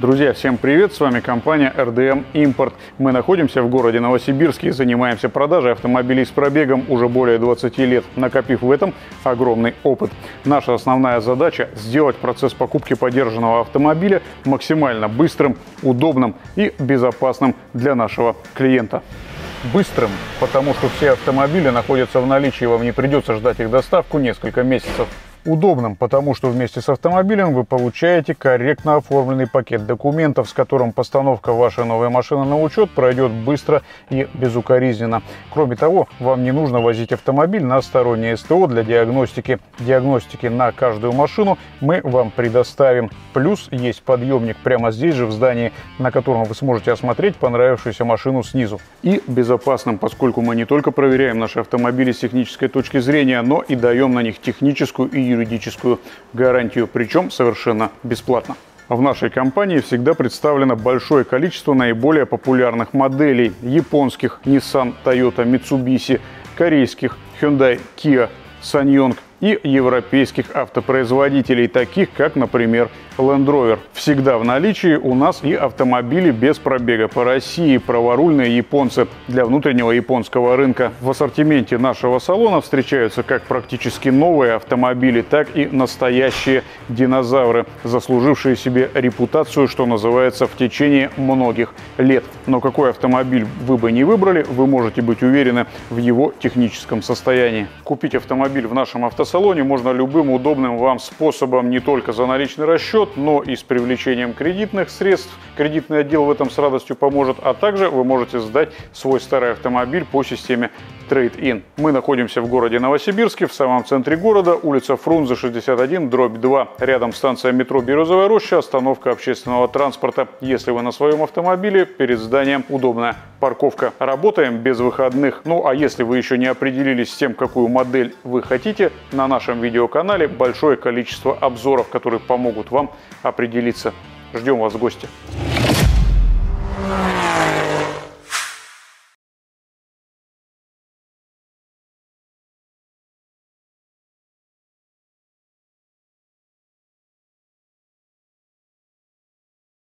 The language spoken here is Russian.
Друзья, всем привет! С вами компания RDM Import. Мы находимся в городе Новосибирске и занимаемся продажей автомобилей с пробегом уже более 20 лет, накопив в этом огромный опыт. Наша основная задача – сделать процесс покупки поддержанного автомобиля максимально быстрым, удобным и безопасным для нашего клиента быстрым, потому что все автомобили находятся в наличии, вам не придется ждать их доставку несколько месяцев удобным, потому что вместе с автомобилем вы получаете корректно оформленный пакет документов, с которым постановка вашей новой машины на учет пройдет быстро и безукоризненно. Кроме того, вам не нужно возить автомобиль на стороннее СТО для диагностики. Диагностики на каждую машину мы вам предоставим. Плюс есть подъемник прямо здесь же в здании, на котором вы сможете осмотреть понравившуюся машину снизу. И безопасным, поскольку мы не только проверяем наши автомобили с технической точки зрения, но и даем на них техническую и юридическую гарантию, причем совершенно бесплатно. В нашей компании всегда представлено большое количество наиболее популярных моделей японских Nissan, Toyota, Mitsubishi, корейских Hyundai, Kia, Sanyong и европейских автопроизводителей, таких как, например, Land Rover. Всегда в наличии у нас и автомобили без пробега по России, праворульные японцы для внутреннего японского рынка. В ассортименте нашего салона встречаются как практически новые автомобили, так и настоящие динозавры, заслужившие себе репутацию, что называется, в течение многих лет. Но какой автомобиль вы бы не выбрали, вы можете быть уверены в его техническом состоянии. Купить автомобиль в нашем автосалоне можно любым удобным вам способом не только за наличный расчет, но и с привлечением кредитных средств. Кредитный отдел в этом с радостью поможет, а также вы можете сдать свой старый автомобиль по системе Trade-in. Мы находимся в городе Новосибирске, в самом центре города, улица Фрунзе, 61, дробь 2. Рядом станция метро Бирюзовая роща, остановка общественного транспорта. Если вы на своем автомобиле, перед зданием удобная парковка. Работаем без выходных. Ну а если вы еще не определились с тем, какую модель вы хотите, на нашем видеоканале большое количество обзоров, которые помогут вам определиться. Ждем вас в гости.